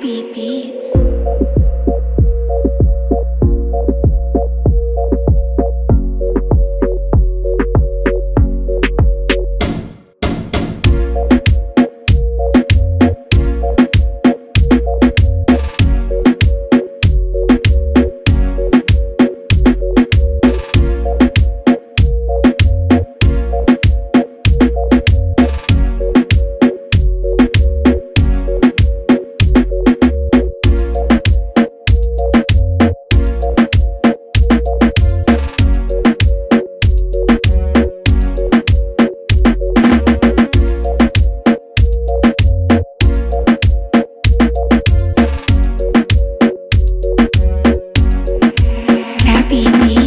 Baby Beats. happy.